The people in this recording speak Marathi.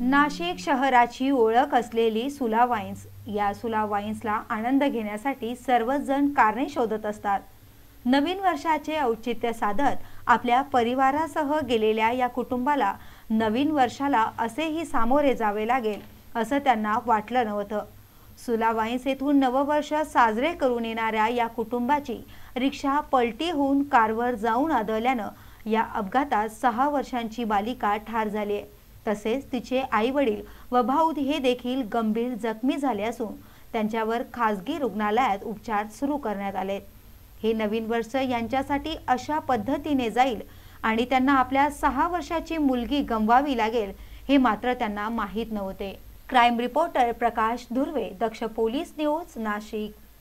नाशिक शहराची ओळख असलेली सुला वाईन्स या सुला वाईन्सला आनंद घेण्यासाठी सर्वच जण कारणे शोधत असतात. नवीन वर्षाचे औचित्य साधत आपल्या परिवारासह गेलेल्या या कुटुंबाला नवीन वर्षाला असेही सामोरे जावे लागेल असं त्यांना वाटलं नव्हतं. सुला वाईन्स येथून नववर्ष साजरे करून येणाऱ्या या कुटुंबाची रिक्षा पलटी होऊन कारवर जाऊन आदळल्यानं या अपघातात सहा वर्षांची बालिका ठार झाली आहे. तसेच तिचे आई वडील व भाऊ हे देखील गंभीर जखमी झाले असून त्यांच्यावर खासगी रुग्णालयात उपचार सुरू करण्यात आले. हे नवीन वर्ष यांच्यासाठी अशा पद्धतीने जाईल आणि त्यांना आपल्या सहा वर्षाची मुलगी गमवावी लागेल हे मात्र त्यांना माहीत नव्हते. Crime reporter Prakash Dhurve Daksh police news Nashik.